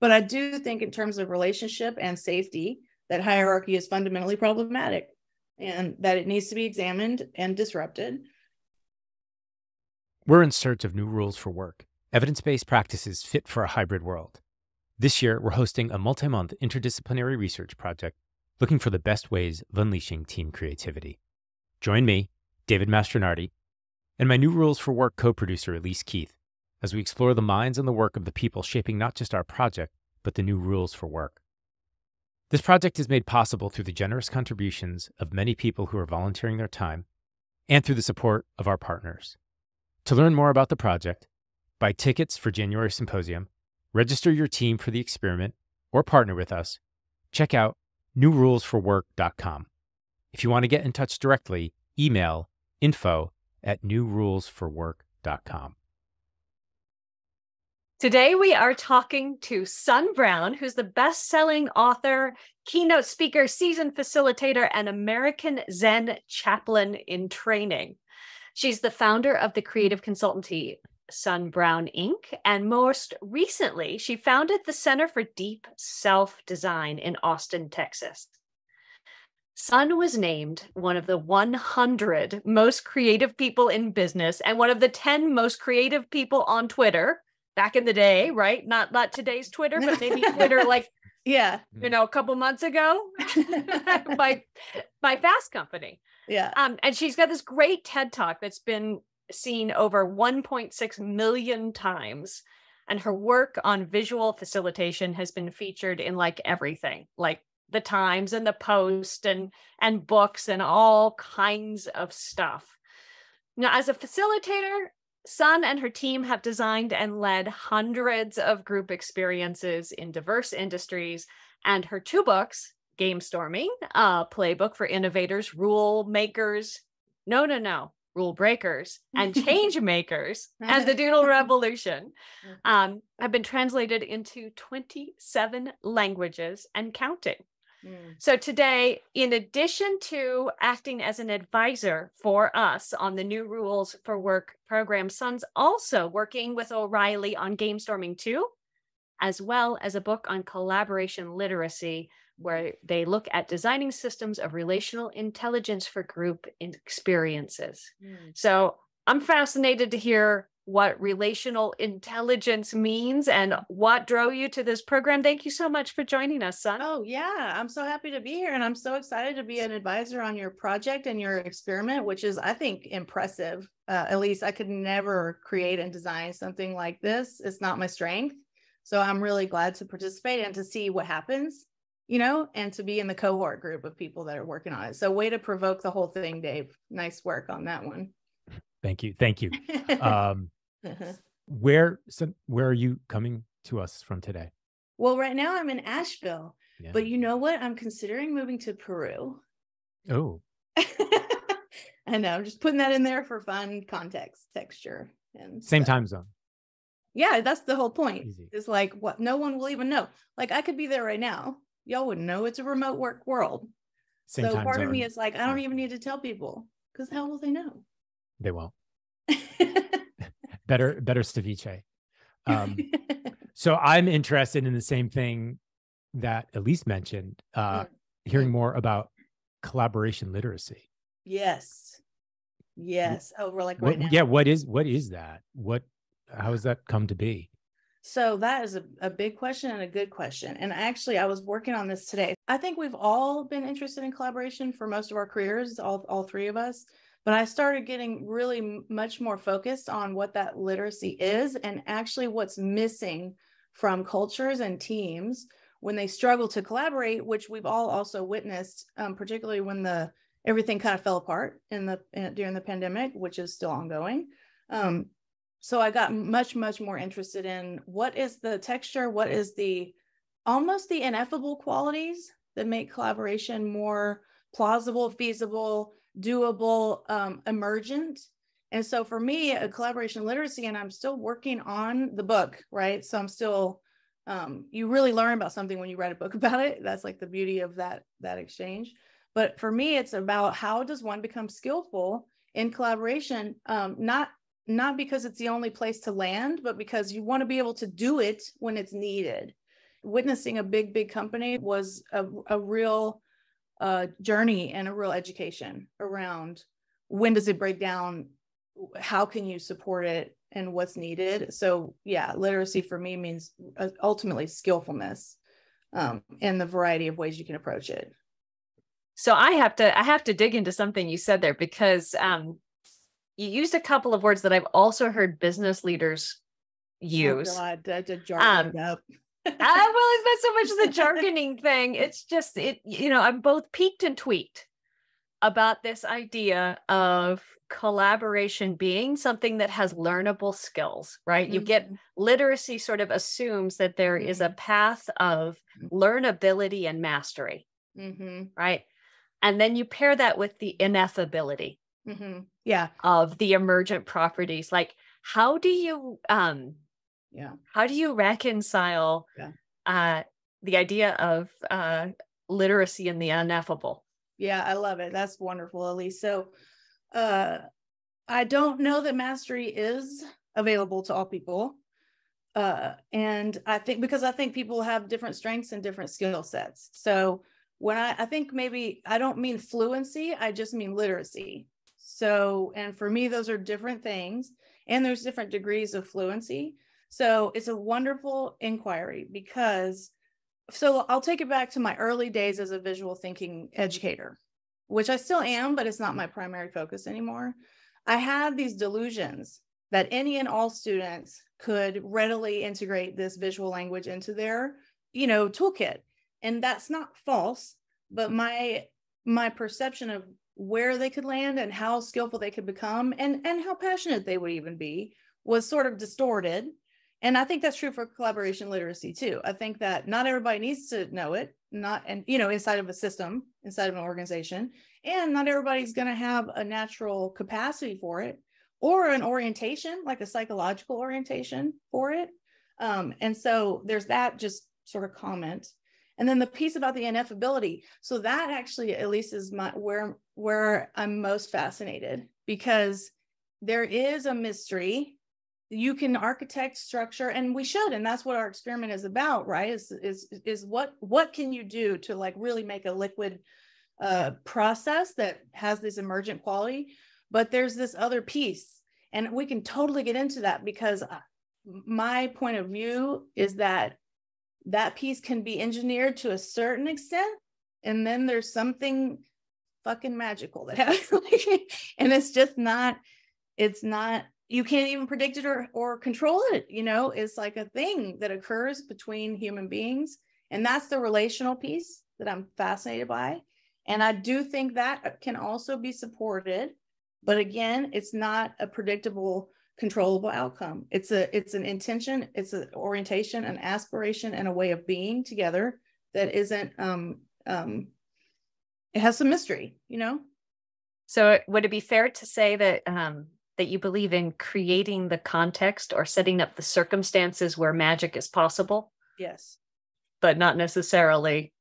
But I do think, in terms of relationship and safety, that hierarchy is fundamentally problematic and that it needs to be examined and disrupted. We're in search of new rules for work, evidence based practices fit for a hybrid world. This year, we're hosting a multi month interdisciplinary research project looking for the best ways of unleashing team creativity. Join me, David Mastronardi, and my New Rules for Work co producer, Elise Keith, as we explore the minds and the work of the people shaping not just our project, but the new rules for work. This project is made possible through the generous contributions of many people who are volunteering their time and through the support of our partners. To learn more about the project, buy tickets for January Symposium, register your team for the experiment, or partner with us, check out newrulesforwork.com. If you want to get in touch directly, email info at newrulesforwork.com. Today, we are talking to Sun Brown, who's the best selling author, keynote speaker, seasoned facilitator, and American Zen chaplain in training. She's the founder of the creative consultancy Sun Brown Inc. And most recently, she founded the Center for Deep Self Design in Austin, Texas. Sun was named one of the 100 most creative people in business and one of the 10 most creative people on Twitter back in the day, right? Not not today's Twitter, but maybe Twitter like yeah, you know, a couple months ago by by Fast Company. Yeah. Um, and she's got this great TED talk that's been seen over 1.6 million times. And her work on visual facilitation has been featured in like everything, like the Times and the Post and and books and all kinds of stuff. Now, as a facilitator, Sun and her team have designed and led hundreds of group experiences in diverse industries, and her two books, Game Storming, a playbook for innovators, rule makers, no, no, no, rule breakers, and change makers, and the Doodle Revolution, um, have been translated into 27 languages and counting. Mm. So today, in addition to acting as an advisor for us on the new rules for work program, Sun's also working with O'Reilly on Game Storming 2, as well as a book on collaboration literacy, where they look at designing systems of relational intelligence for group experiences. Mm. So I'm fascinated to hear what relational intelligence means and what drove you to this program. Thank you so much for joining us, Sun. Oh, yeah. I'm so happy to be here. And I'm so excited to be an advisor on your project and your experiment, which is, I think, impressive. Uh, at least I could never create and design something like this. It's not my strength. So I'm really glad to participate and to see what happens, you know, and to be in the cohort group of people that are working on it. So, way to provoke the whole thing, Dave. Nice work on that one. Thank you. Thank you. Um, uh-huh. where so where are you coming to us from today? Well, right now I'm in Asheville, yeah. but you know what? I'm considering moving to Peru. Oh. I know. I'm just putting that in there for fun context, texture, and same stuff. time zone. Yeah, that's the whole point. Easy. It's like what no one will even know. Like I could be there right now. Y'all wouldn't know. It's a remote work world. Same so part zone. of me is like, I don't even need to tell people because how will they know? They won't. better better ceviche. Um, so I'm interested in the same thing that Elise mentioned, uh, hearing more about collaboration literacy. Yes. Yes. Oh, we're like right what, yeah. What is what is that? What how has that come to be? So that is a, a big question and a good question. And actually, I was working on this today. I think we've all been interested in collaboration for most of our careers, all all three of us. But I started getting really much more focused on what that literacy is and actually what's missing from cultures and teams when they struggle to collaborate, which we've all also witnessed, um, particularly when the everything kind of fell apart in the in, during the pandemic, which is still ongoing. Um, so I got much much more interested in what is the texture, what is the almost the ineffable qualities that make collaboration more plausible, feasible, doable, um, emergent. And so for me, a collaboration literacy, and I'm still working on the book, right? So I'm still, um, you really learn about something when you write a book about it. That's like the beauty of that that exchange. But for me, it's about how does one become skillful in collaboration, um, not not because it's the only place to land, but because you want to be able to do it when it's needed. witnessing a big, big company was a, a real uh, journey and a real education around when does it break down? How can you support it? And what's needed. So, yeah, literacy for me means uh, ultimately skillfulness um, and the variety of ways you can approach it. So I have to I have to dig into something you said there because um, you used a couple of words that I've also heard business leaders oh, use. Oh God, I did jargon um, up. Well, it's not so much the jargoning thing. It's just it, you know, I'm both peaked and tweaked about this idea of collaboration being something that has learnable skills, right? Mm-hmm. You get mm-hmm. literacy sort of assumes that there mm-hmm. is a mm-hmm. path of learnability and mastery, mm-hmm. right? And then you pair that with the ineffability mm-hmm. yeah of the emergent properties like how do you um yeah how do you reconcile yeah. uh the idea of uh literacy and the ineffable yeah i love it that's wonderful elise so uh i don't know that mastery is available to all people uh and i think because i think people have different strengths and different skill sets so when I, I think maybe I don't mean fluency, I just mean literacy. So, and for me, those are different things, and there's different degrees of fluency. So, it's a wonderful inquiry because, so I'll take it back to my early days as a visual thinking educator, which I still am, but it's not my primary focus anymore. I had these delusions that any and all students could readily integrate this visual language into their, you know, toolkit. And that's not false, but my my perception of where they could land and how skillful they could become and and how passionate they would even be was sort of distorted and i think that's true for collaboration literacy too. I think that not everybody needs to know it not and you know inside of a system inside of an organization and not everybody's going to have a natural capacity for it or an orientation like a psychological orientation for it. Um, and so there's that just sort of comment. And then the piece about the ineffability. So that actually at least is my where where i'm most fascinated because there is a mystery you can architect structure and we should and that's what our experiment is about right? Is is is what what can you do to like really make a liquid uh, process that has this emergent quality? But there's this other piece and we can totally get into that because uh, my point of view is that that piece can be engineered to a certain extent and then there's something fucking magical that happens and it's just not it's not you can't even predict it or or control it you know it's like a thing that occurs between human beings and that's the relational piece that i'm fascinated by and i do think that can also be supported but again it's not a predictable controllable outcome. It's a it's an intention, it's an orientation, an aspiration, and a way of being together that isn't um um it has some mystery, you know. So would it be fair to say that um that you believe in creating the context or setting up the circumstances where magic is possible? Yes. But not necessarily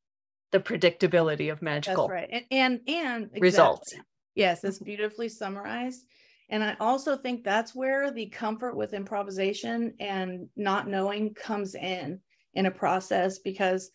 the predictability of magical That's right. And and, and exactly. results. Yes, it's mm-hmm. beautifully summarized. And I also think that's where the comfort with improvisation and not knowing comes in in a process because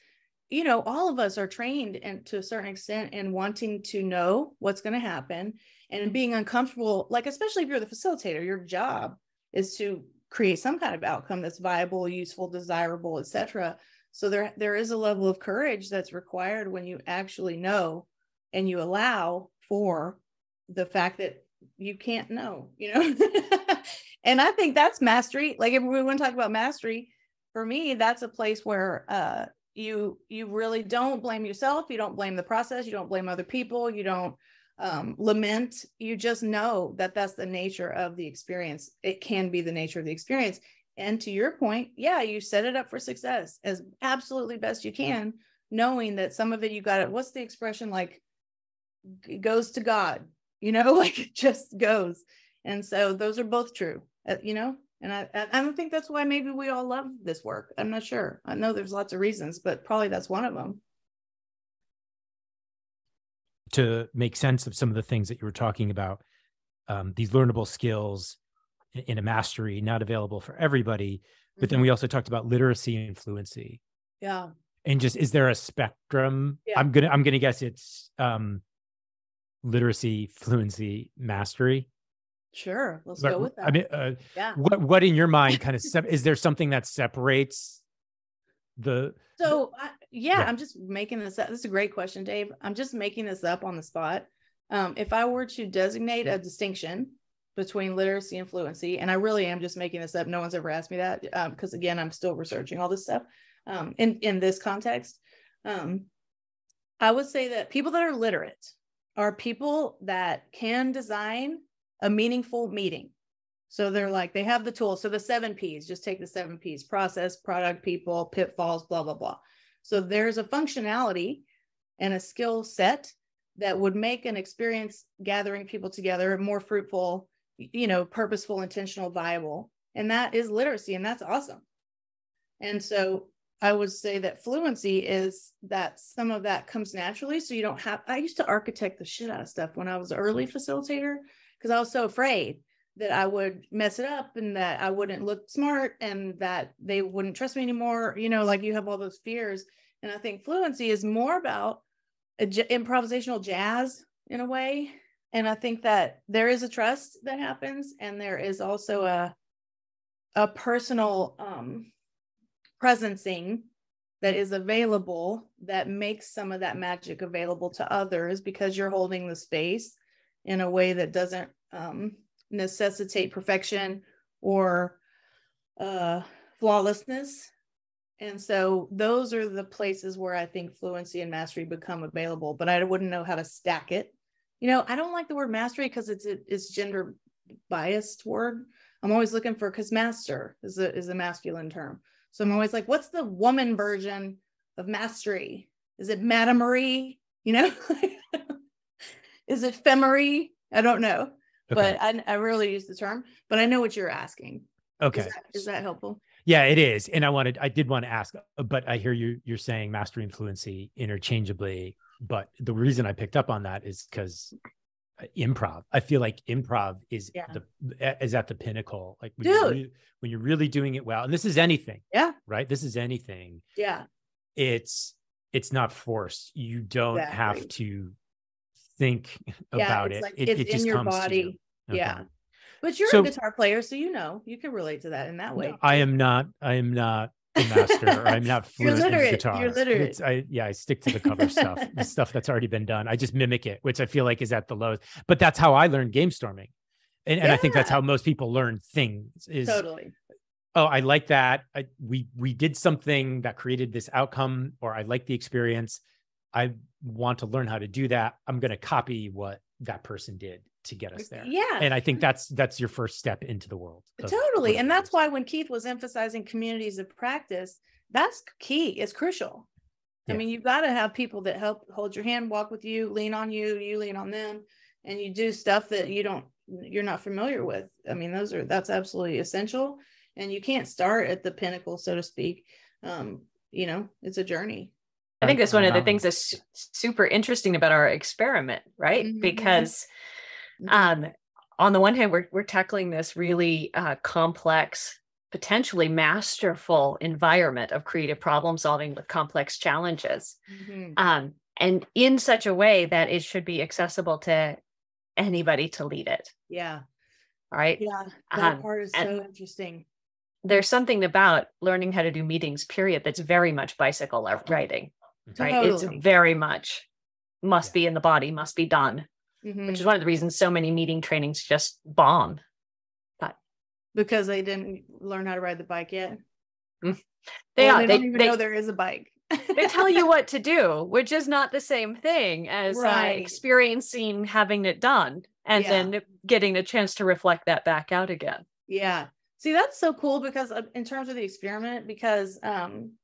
you know all of us are trained and to a certain extent in wanting to know what's going to happen and being uncomfortable like especially if you're the facilitator your job is to create some kind of outcome that's viable useful desirable etc so there there is a level of courage that's required when you actually know and you allow for the fact that you can't know, you know? and I think that's mastery. Like if we want to talk about mastery, for me, that's a place where uh you you really don't blame yourself, you don't blame the process, you don't blame other people, you don't um, lament. You just know that that's the nature of the experience. It can be the nature of the experience. And to your point, yeah, you set it up for success as absolutely best you can, knowing that some of it you got it. What's the expression like? It goes to God you know like it just goes and so those are both true uh, you know and I, I don't think that's why maybe we all love this work i'm not sure i know there's lots of reasons but probably that's one of them to make sense of some of the things that you were talking about um, these learnable skills in a mastery not available for everybody but then mm-hmm. we also talked about literacy and fluency Yeah. And just is there a spectrum? Yeah. I'm gonna I'm gonna guess it's um literacy, fluency, mastery. Sure. Let's But, go with that. I mean, uh, yeah. what what in your mind kind of sep- is there something that separates the So I, yeah, Yeah. I'm just making this up. This is a great question, Dave. I'm just making this up on the spot. Um, if I were to designate a distinction between literacy and fluency, and I really am just making this up. No one's ever asked me that because again, I'm still researching all this stuff um, in in this context. Um, I would say that people that are literate are people that can design a meaningful meeting. So they're like, they have the tools. So the seven P's, just take the seven P's process, product, people, pitfalls, blah, blah, blah. So there's a functionality and a skill set that would make an experience gathering people together more fruitful, you know, purposeful, intentional, viable. And that is literacy. And that's awesome. And so I would say that fluency is that some of that comes naturally. So you don't have, I used to architect the shit out of stuff when I was early facilitator because I was so afraid that I would mess it up and that I wouldn't look smart and that they wouldn't trust me anymore. You know, like you have all those fears. And I think fluency is more about improvisational jazz in a way. And I think that there is a trust that happens and there is also a a personal um presencing that is available that makes some of that magic available to others because you're holding the space in a way that doesn't um, necessitate perfection or uh, flawlessness. And so those are the places where I think fluency and mastery become available, but I wouldn't know how to stack it. You know, I don't like the word mastery because it's it's gender biased word. I'm always looking for because master is a is a masculine term. So I'm always like, what's the woman version of mastery? Is it Madame Marie? You know, is it femery? I don't know, but I, I rarely use the term. But I know what you're asking. okay. Is that, is that helpful? Yeah, it is. And I wanted, I did want to ask, uh, but I hear you, you're saying mastery and fluency interchangeably. But the reason I picked up on that is because improv, I feel like improv is Yeah. the is at the pinnacle. Like when, you're Dude. really, when you're really doing it well, and this is anything, Yeah. right? This is anything. Yeah. It's it's not forced. You don't have to think Yeah, about it's it. like it, it's it just in your comes to body. you. Okay. Yeah. But you're So- a guitar player, so you know you can relate to that in that way. I am not. I am not a master. I'm not You're fluent in literate, guitar. you're literate. It's, I yeah. I stick to the cover stuff, the stuff that's already been done. I just mimic it, which I feel like is at the lowest. But that's how I learned game storming, and, and I think that's how most people learn things. Is totally. oh, I like that. I, we we did something that created this outcome, or I like the experience. I want to learn how to do that. I'm going to copy what that person did to get us there. Yeah. And I think that's that's your first step into the world. of totally. And that's why when Keith was emphasizing communities of practice, that's key. It's crucial. Yeah. I mean, you've got to have people that help hold your hand, walk with you, lean on you, you lean on them, and you do stuff that you don't you're not familiar with. I mean, those are that's absolutely essential. And you can't start at the pinnacle, so to speak. Um, you know, it's a journey. I think that's one of the things that's super interesting about our experiment, right? Mhm. Because um, on the one hand, we're we're tackling this really uh, complex, potentially masterful environment of creative problem solving with complex challenges, Mhm. um, and in such a way that it should be accessible to anybody to lead it. Yeah. All right. Yeah. That Um, part is so interesting. There's something about learning how to do meetings, period, that's very much bicycle riding. Right. It's very much must Yeah. be in the body, must be done. Mhm. which is one of the reasons so many meeting trainings just bomb. because they didn't learn how to ride the bike yet. They Or are. They They, don't even they, know there is a bike. they tell you what to do, which is not the same thing as uh, Right. experiencing having it done and Yeah. then getting a chance to reflect that back out again. Yeah. See, that's so cool because uh, in terms of the experiment, because um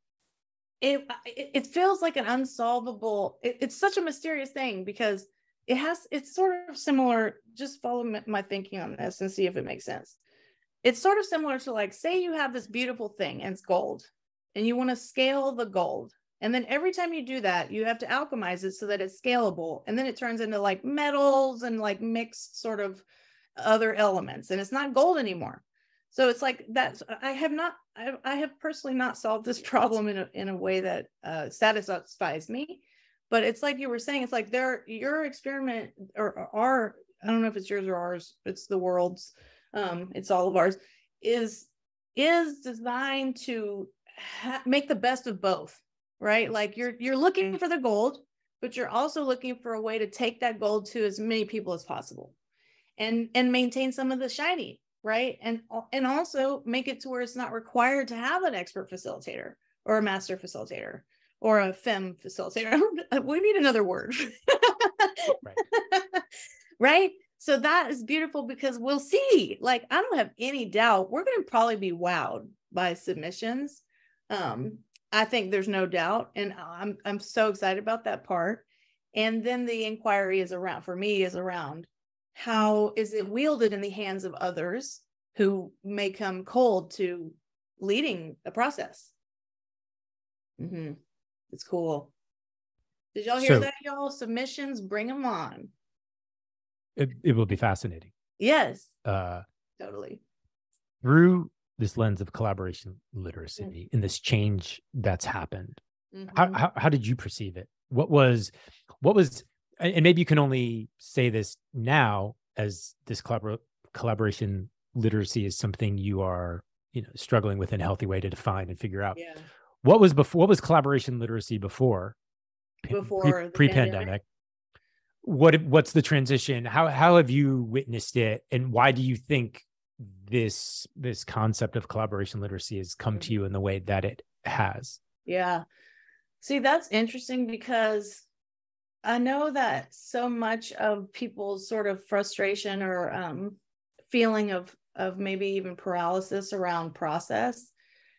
it it, feels like an unsolvable it- it's such a mysterious thing because it has it's sort of similar just follow my thinking on this and see if it makes sense. It's sort of similar to like say you have this beautiful thing and it's gold and you want to scale the gold. And then every time you do that, you have to alchemize it so that it's scalable. And then it turns into like metals and like mixed sort of other elements. And it's not gold anymore. So it's like that's i have not i, I have personally not solved this problem in a, in a way that uh, satisfies me. But it's like you were saying it's like there your experiment or, or our i don't know if it's yours or ours it's the world's um it's all of ours is is designed to ha- make the best of both right? Like you're you're looking for the gold but you're also looking for a way to take that gold to as many people as possible and and maintain some of the shiny right? And and also make it to where it's not required to have an expert facilitator or a master facilitator or a fem facilitator. We need another word. Right. right? So that is beautiful because we'll see. Like i don't have any doubt. We're going to probably be wowed by submissions. Um i think there's no doubt and i'm i'm so excited about that part. And then the inquiry is around for me is around how is it wielded in the hands of others who may come cold to leading the process? Mm-hmm. it's cool. Did y'all hear so, that y'all? Submissions bring them on. It, it will be fascinating. Yes. Uh totally. through this lens of collaboration literacy mm-hmm. and this change that's happened mm-hmm. how, how, how did you perceive it? What was what was and maybe you can only say this now as this collabor- collaboration literacy is something you are you know struggling with in a healthy way to define and figure out. Yeah. what was before what was collaboration literacy before? Before pre, pandemic. What what's the transition? How how have you witnessed it? And why do you think this this concept of collaboration literacy has come to mm-hmm. you in the way that it has? Yeah. See that's interesting because I know that so much of people's sort of frustration or um, feeling of of maybe even paralysis around process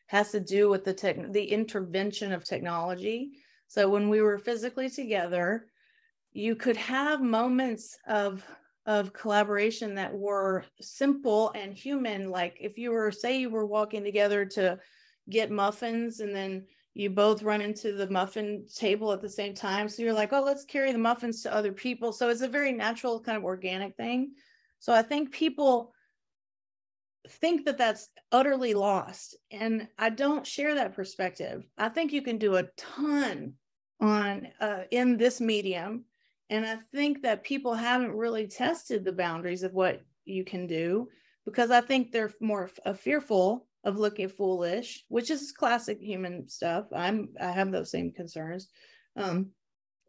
has to do with the tech the intervention of technology. So when we were physically together, you could have moments of of collaboration that were simple and human. Like if you were say you were walking together to get muffins and then you both run into the muffin table at the same time. So you're like, oh, let's carry the muffins to other people. So it's a very natural kind of organic thing. So I think people think that that's utterly lost. And I don't share that perspective. I think you can do a ton on uh, in this medium. And I think that people haven't really tested the boundaries of what you can do because I think they're more uh, fearful of looking foolish, which is classic human stuff. I'm I have those same concerns. Um,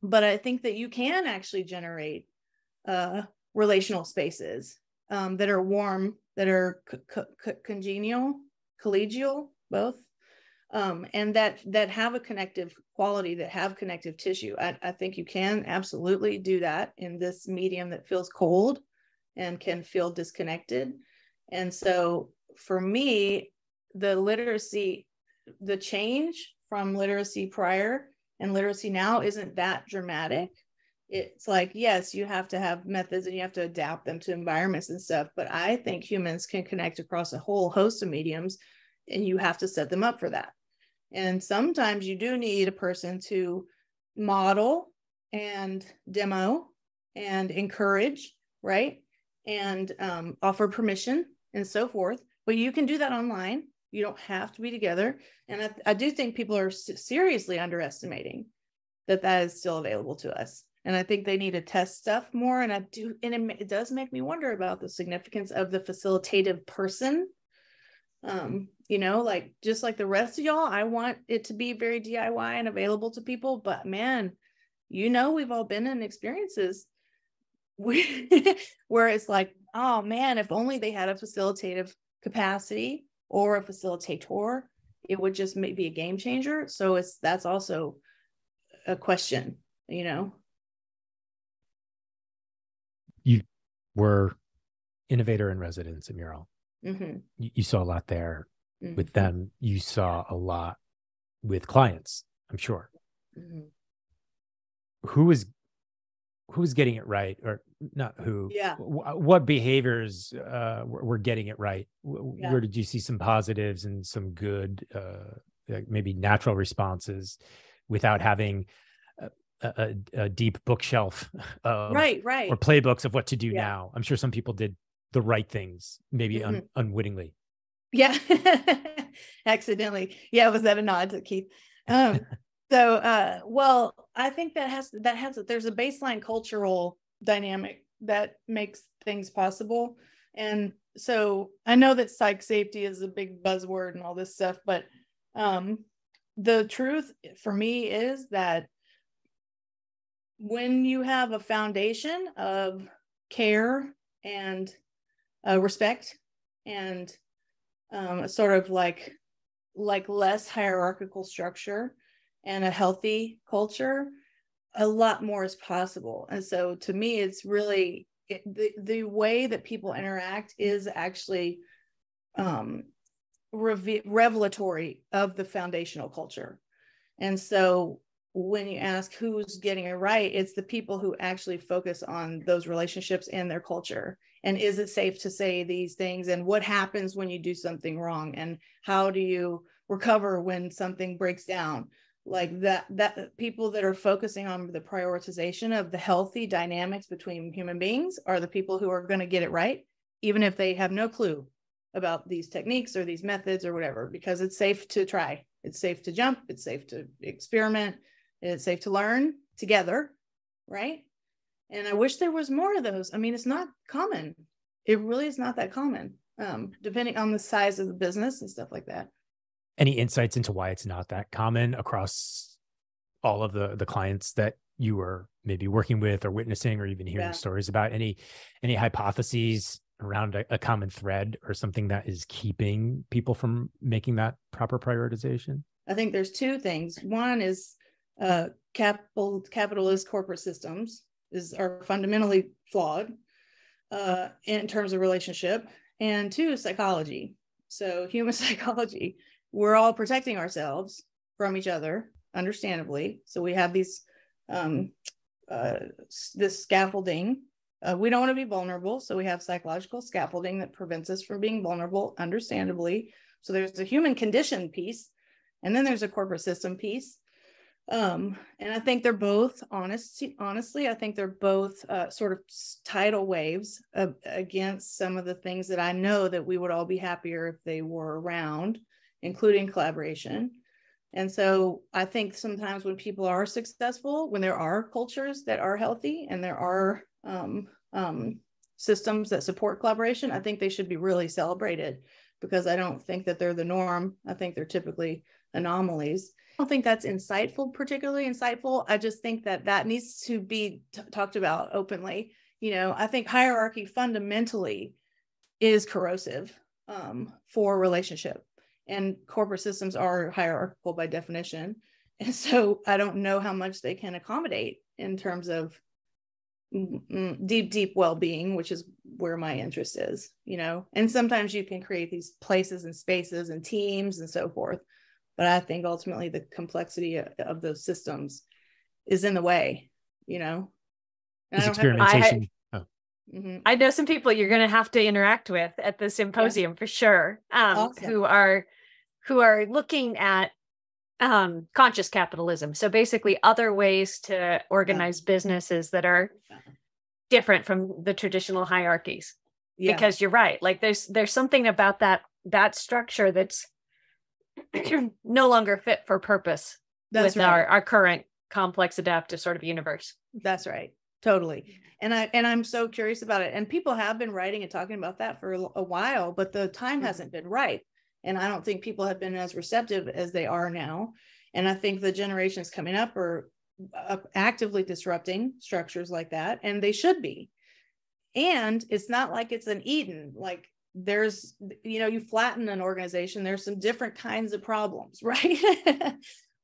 but I think that you can actually generate uh, relational spaces um, that are warm, that are co- co- congenial, collegial, both, um, and that that have a connective quality, that have connective tissue. I, I think you can absolutely do that in this medium that feels cold and can feel disconnected. And so for me, the literacy, the change from literacy prior and literacy now isn't that dramatic. It's like, yes, you have to have methods and you have to adapt them to environments and stuff. But I think humans can connect across a whole host of mediums and you have to set them up for that. And sometimes you do need a person to model and demo and encourage, right? And um, offer permission and so forth. But you can do that online. You don't have to be together. And I, I do think people are seriously underestimating that that is still available to us. And I think they need to test stuff more. And I do, and it, it does make me wonder about the significance of the facilitative person. Um, you know, like just like the rest of y'all, I want it to be very DIY and available to people. But man, you know, we've all been in experiences where it's like, oh man, if only they had a facilitative capacity or a facilitator, it would just be a game changer. So it's that's also a question, you know. You were innovator in residence at Mural. Mm-hmm. You, you, saw a lot there mm-hmm. with them. You saw a lot with clients, I'm sure. Mm-hmm. Who is who's getting it right or not who yeah w- what behaviors uh were, getting it right w- yeah. where did you see some positives and some good uh like maybe natural responses without having a, a, a deep bookshelf of, right right or playbooks of what to do yeah. now i'm sure some people did the right things maybe mm-hmm. un- unwittingly Yeah, accidentally. Yeah, was that a nod to Keith? Um, so, uh, well, I think that has that has there's a baseline cultural dynamic that makes things possible, and so I know that psych safety is a big buzzword and all this stuff, but um, the truth for me is that when you have a foundation of care and uh, respect and um, sort of like like less hierarchical structure and a healthy culture a lot more is possible. And so to me it's really it, the, the way that people interact is actually um, reve- revelatory of the foundational culture. And so when you ask who's getting it right it's the people who actually focus on those relationships and their culture. And is it safe to say these things? And what happens when you do something wrong? And how do you recover when something breaks down like that that people that are focusing on the prioritization of the healthy dynamics between human beings are the people who are going to get it right even if they have no clue about these techniques or these methods or whatever because it's safe to try. It's safe to jump it's safe to experiment it's safe to learn together right? And i wish there was more of those. I mean it's not common. It really is not that common um, depending on the size of the business and stuff like that any insights into why it's not that common across all of the the clients that you were maybe working with or witnessing or even hearing yeah. stories about? Any any hypotheses around a, a, common thread or something that is keeping people from making that proper prioritization? I think there's two things. One is uh capital capitalist corporate systems is are fundamentally flawed uh in terms of relationship. And two psychology so human psychology we're all protecting ourselves from each other, understandably. So we have these um, uh, this scaffolding. Uh, we don't want to be vulnerable, so we have psychological scaffolding that prevents us from being vulnerable, understandably. So there's a human condition piece, and then there's a corporate system piece. Um, and I think they're both honest. Honestly, I think they're both uh, sort of tidal waves of, against some of the things that I know that we would all be happier if they were around including collaboration. And so I think sometimes when people are successful, when there are cultures that are healthy and there are um, um, systems that support collaboration, I think they should be really celebrated because I don't think that they're the norm. I think they're typically anomalies. I don't think that's insightful, particularly insightful. I just think that that needs to be t- talked about openly. You know, I think hierarchy fundamentally is corrosive um, for relationship and corporate systems are hierarchical by definition and so i don't know how much they can accommodate in terms of deep deep well-being which is where my interest is you know and sometimes you can create these places and spaces and teams and so forth but i think ultimately the complexity of those systems is in the way you know and experimentation Mm-hmm. I know some people you're going to have to interact with at the symposium yeah. for sure, um, awesome. who are who are looking at um, conscious capitalism. So basically, other ways to organize yeah. businesses that are different from the traditional hierarchies. Yeah. Because you're right, like there's there's something about that that structure that's no longer fit for purpose that's with right. our our current complex adaptive sort of universe. That's right. Totally. And i and i'm so curious about it. And people have been writing and talking about that for a, while but the time mm-hmm. hasn't been right. And i don't think people have been as receptive as they are now. And i think the generations coming up are uh, actively disrupting structures like that and they should be. And it's not like it's an eden like there's you know you flatten an organization there's some different kinds of problems right?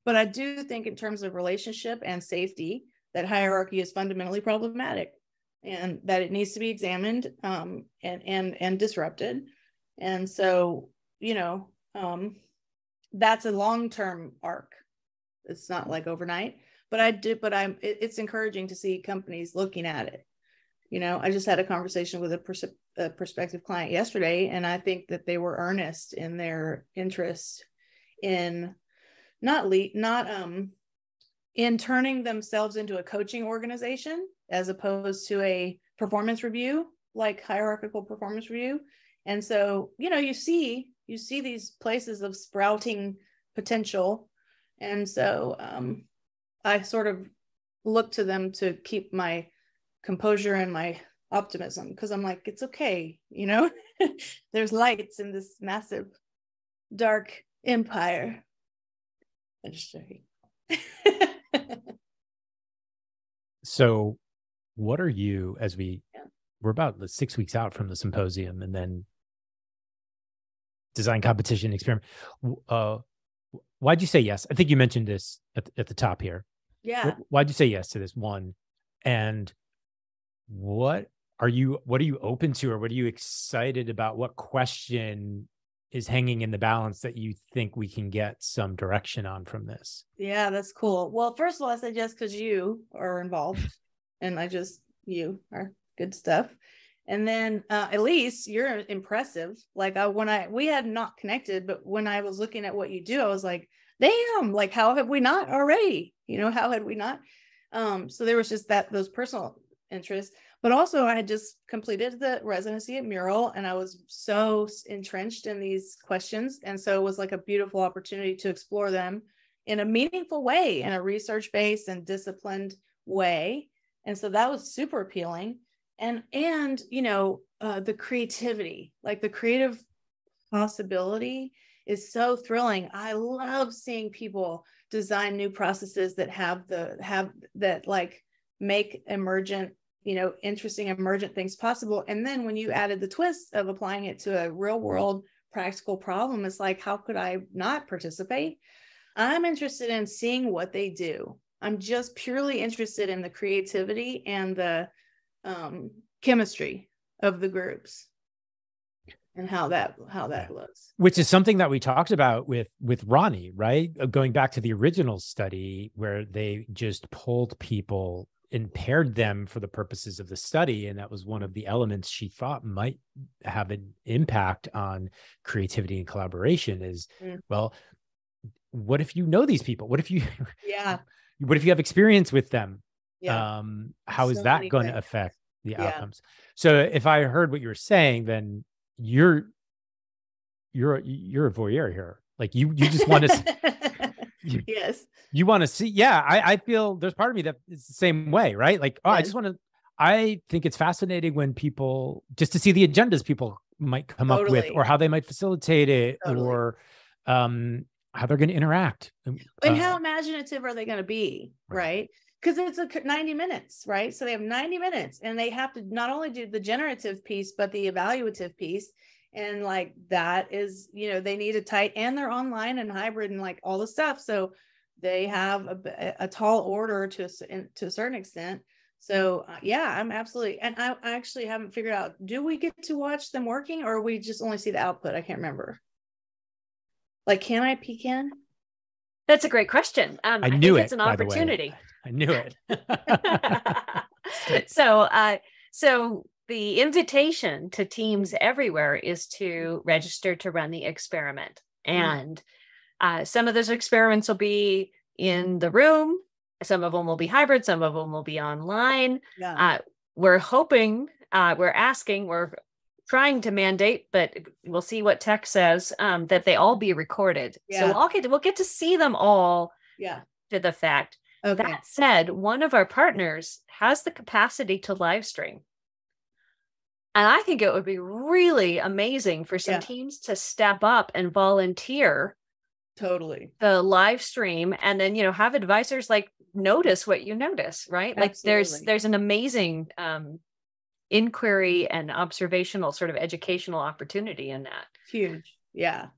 But i do think in terms of relationship and safety that hierarchy is fundamentally problematic and that it needs to be examined um, and and and disrupted. And so you know um, that's a long-term arc. It's not like overnight but i did but i'm it, it's encouraging to see companies looking at it. You know i just had a conversation with a, a prospective client yesterday and i think that they were earnest in their interest in not lead not um in turning themselves into a coaching organization as opposed to a performance review, like hierarchical performance review. And so, you know, you see you see these places of sprouting potential and so um, i sort of look to them to keep my composure and my optimism because i'm like it's okay you know? There's lights in this massive dark empire. Industry so what are you as we Yeah. we're about six weeks out from the symposium and then design competition experiment. Uh why'd you say yes? I think you mentioned this at, the- at the top here. Yeah. Why'd you say yes to this one? And what are you what are you open to or what are you excited about what question is hanging in the balance that you think we can get some direction on from this Yeah, that's cool. Well, first of all, I said yes because you are involved, and I just you are good stuff. And then uh, Elise, you're impressive. Like I when I we had not connected, but when I was looking at what you do, I was like, damn, like how have we not already? You know, how had we not? Um, so there was just that those personal interests. But also, I had just completed the residency at Mural, and I was so entrenched in these questions, and so it was like a beautiful opportunity to explore them in a meaningful way in a research based and disciplined way and so that was super appealing and and you know uh, the creativity like the creative possibility is so thrilling. I love seeing people design new processes that have the have that like make emergent you know interesting emergent things possible and then when you added the twist of applying it to a real world practical problem it's like how could i not participate I'm interested in seeing what they do. I'm just purely interested in the creativity and the um, chemistry of the groups and how that how that looks. which is something that we talked about with with Ronnie, right? Going back to the original study where they just pulled people and paired them for the purposes of the study and that was one of the elements she thought might have an impact on creativity and collaboration is Mm. well what if you know these people? What if you Yeah, what if you have experience with them? Yeah, um how is So that many going to affect the Yeah. outcomes? So if i heard what you were saying then you're you're a- you're a voyeur here. Like you you just want to you- yes, you want to see yeah i i feel there's part of me that is the same way right like oh i just want to i think it's fascinating when people just to see the agendas people might come up with or how they might facilitate it Totally. or um how they're going to interact and Uh, how imaginative are they going to be, Right. right? Because it's a c- 90 minutes, right? So they have 90 minutes and they have to not only do the generative piece, but the evaluative piece. And like that is, you know, they need a tight and they're online and hybrid and like all the stuff. So they have a tall order to a, s- in- to a certain extent. So uh, yeah, I'm absolutely, and I, I actually haven't figured out, do we get to watch them working or we just only see the output? I can't remember. Like, can I peek in? That's a great question. Um, I think knew it's an by the way. opportunity. i knew it so uh so the invitation to teams everywhere is to register to run the experiment and uh, some of those experiments will be in the room some of them will be hybrid some of them will be online Yeah. uh, we're hoping uh, we're asking we're trying to mandate but we'll see what tech says um, that they all be recorded so Yeah. we'll all get we'll get to see them all yeah. to the fact Okay. that said, one of our partners has the capacity to live stream. And I think it would be really amazing for some Yeah. teams to step up and volunteer Totally. the live stream and then, you know, have advisors like notice what you notice, right? Like there's there's an amazing um inquiry and observational sort of educational opportunity in that. Huge. Yeah.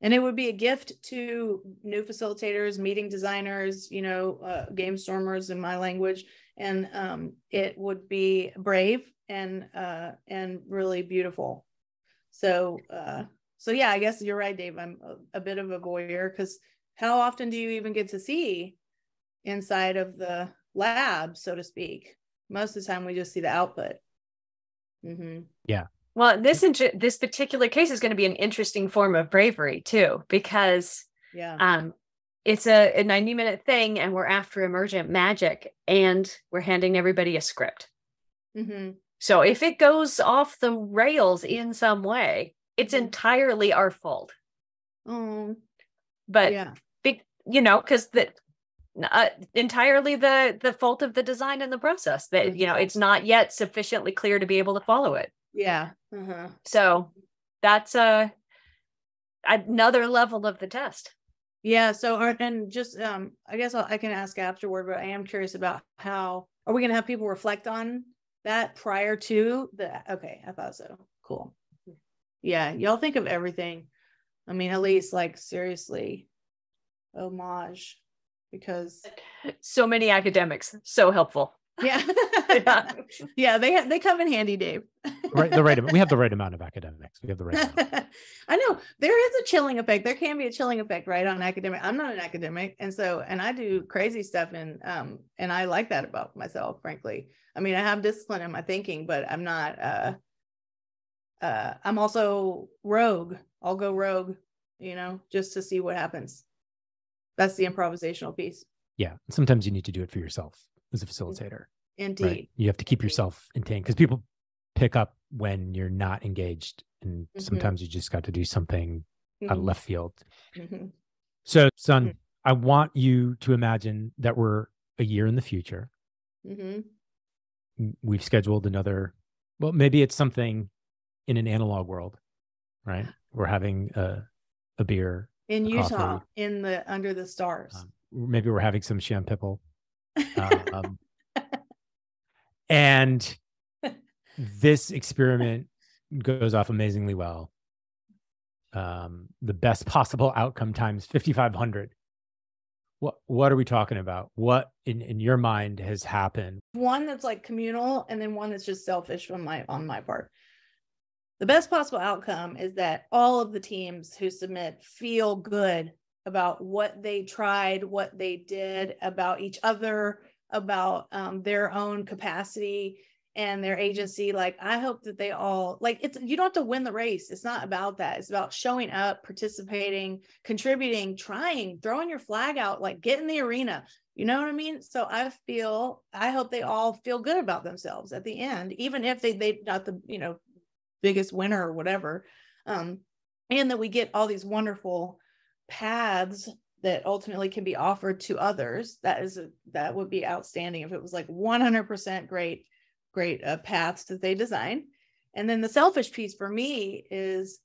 And it would be a gift to new facilitators, meeting designers, you know, uh, game stormers in my language. And um, it would be brave and uh, and really beautiful. So uh, so yeah, I guess you're right, Dave. I'm a, a bit of a voyeur because how often do you even get to see inside of the lab, so to speak? Most of the time, we just see the output. hmm Yeah. Well, this this particular case is going to be an interesting form of bravery too, because Yeah. um, it's a, a 90 minute thing and we're after emergent magic and we're handing everybody a script. hmm So if it goes off the rails in some way, it's Mhm. entirely our fault. Oh, But yeah. big, you know, because that uh, entirely the the fault of the design and the process that you know it's not yet sufficiently clear to be able to follow it. Yeah. Uh-huh. So that's a another level of the test. Yeah. So, and just, um, I guess I can ask afterward, but I am curious about how are we going to have people reflect on that prior to the? Okay, I thought so. Cool. Yeah, y'all think of everything. I mean, at least like seriously, homage, because So many academics, so helpful. Yeah, Yeah. yeah, they ha- they come in handy, Dave. right the right we have the right amount of academics we have the right amount. I know there is a chilling effect. There can be a chilling effect, right, on academic. I'm not an academic, and so and I do crazy stuff, and um, and I like that about myself, frankly. I mean, I have discipline in my thinking, but I'm not. uh uh I'm also rogue. I'll go rogue, you know, just to see what happens. That's the improvisational piece, yeah sometimes you need to do it for yourself as a facilitator indeed. right you have to keep yourself intact because people pick up when you're not engaged and Mhm. sometimes you just got to do something out of Mhm, left field mhm. so Sun Mhm. i want you to imagine that we're a year in the future. We've scheduled another well maybe it's something in an analog world right we're having a, a beer In Utah, coffee. in the under the stars. um, maybe we're having some champipple um, and this experiment goes off amazingly well. Um, the best possible outcome times 5500 what what are we talking about? What in in your mind has happened? One that's like communal and then one that's just selfish on my on my part. The best possible outcome is that all of the teams who submit feel good about what they tried what they did about each other about um, their own capacity and their agency like i hope that they all like it's you don't have to win the race it's not about that it's about showing up participating contributing trying throwing your flag out like get in the arena you know what I mean? So I feel I hope they all feel good about themselves at the end, even if they they not the you know biggest winner or whatever. Um, and that we get all these wonderful paths that ultimately can be offered to others. That is a, that would be outstanding if it was like 100% great, great uh, paths that they design. And then the selfish piece for me is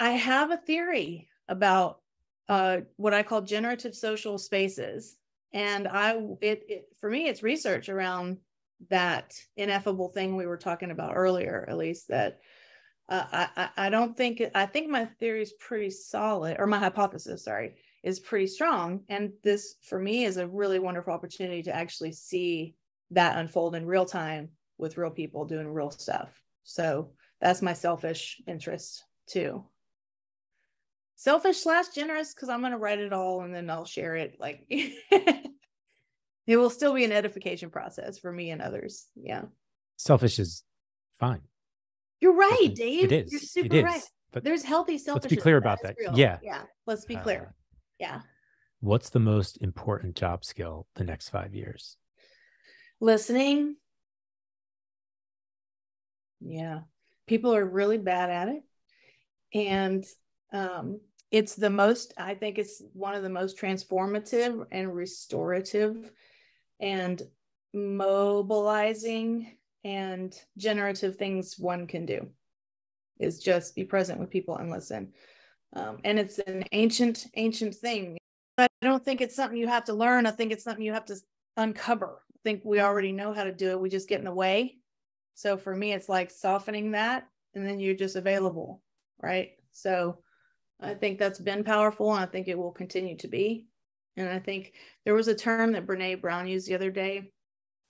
I have a theory about uh, what I call generative social spaces. And I, it, it, for me, it's research around that ineffable thing we were talking about earlier, at least that uh, I, I, I don't think, I think my theory is pretty solid, or my hypothesis, sorry, is pretty strong. And this, for me, is a really wonderful opportunity to actually see that unfold in real time with real people doing real stuff. So that's my selfish interest too selfish slash generous because I'm gonna write it all and then I'll share it. Like it will still be an edification process for me and others. Yeah. selfish is fine You're right, Dave. it is You're super it is right. but There's healthy selfishness. Let's be clear about is that. Yeah. Yeah. Let's be uh, clear. Yeah. what's the most important job skill the next five years Listening. Yeah. People are really bad at it. And um it's the most i think it's one of the most transformative and restorative and mobilizing and generative things one can do is just be present with people and listen. Um, and it's an ancient ancient thing. But i don't think it's something you have to learn. I think it's something you have to uncover. I think we already know how to do it. We just get in the way. So for me it's like softening that and then you're just available right? So I think that's been powerful and I think it will continue to be. And I think there was a term that Brene Brown used the other day.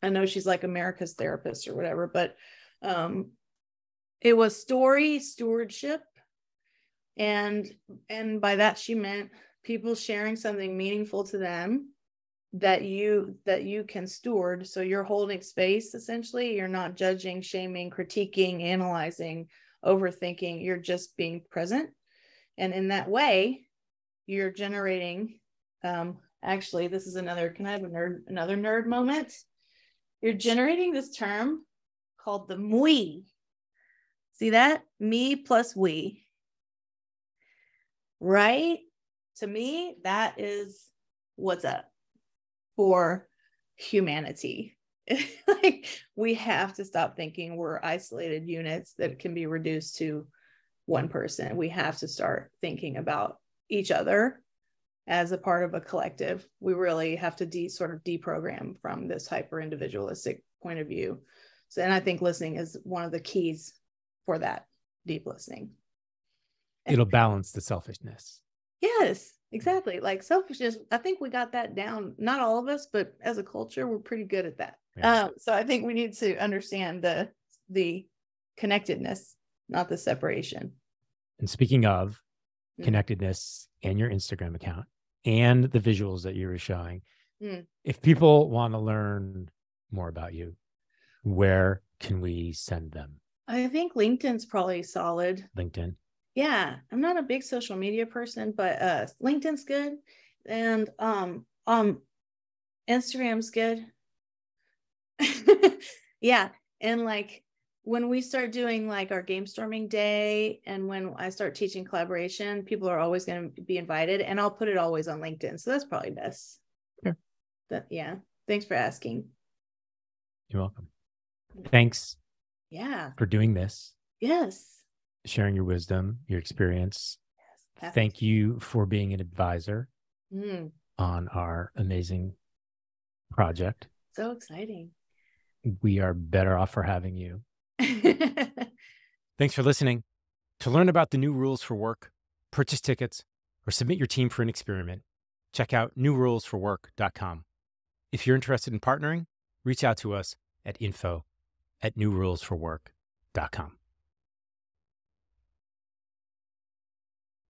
I know she's like America's therapist or whatever, but um, it was story stewardship. And and by that she meant people sharing something meaningful to them that you that you can steward. So you're holding space essentially. You're not judging, shaming, critiquing, analyzing, overthinking. You're just being present and in that way you're generating um actually this is another can i have a nerd another nerd moment you're generating this term called the MWe See that? Me plus we. Right? To me, that is what's up for humanity. like we have to stop thinking we're isolated units that can be reduced to one person. We have to start thinking about each other as a part of a collective. We really have to de sort of deprogram from this hyper individualistic point of view. So, and I think listening is one of the keys for that deep listening. It'll balance the selfishness. Yes, exactly. Like selfishness, I think we got that down. Not all of us, but as a culture, we're pretty good at that. Yeah. Um, so I think we need to understand the the connectedness, not the separation. And speaking of mm. connectedness and your Instagram account and the visuals that you were showing, mm. if people want to learn more about you, where can we send them? I think LinkedIn's probably solid. LinkedIn. Yeah, I'm not a big social media person, but uh LinkedIn's good and um um Instagram's good. yeah, and like when we start doing like our game storming day and when I start teaching collaboration, people are always going to be invited and I'll put it always on LinkedIn. So that's probably best. Yeah. That, yeah. Thanks for asking. You're welcome. Thanks. Yeah. For doing this. Yes. Sharing your wisdom, your experience. Yes. Thank you for being an advisor mm. on our amazing project. So exciting. We are better off for having you. Thanks for listening. To learn about the new rules for work, purchase tickets, or submit your team for an experiment, check out newrulesforwork.com. If you're interested in partnering, reach out to us at info at newrulesforwork.com.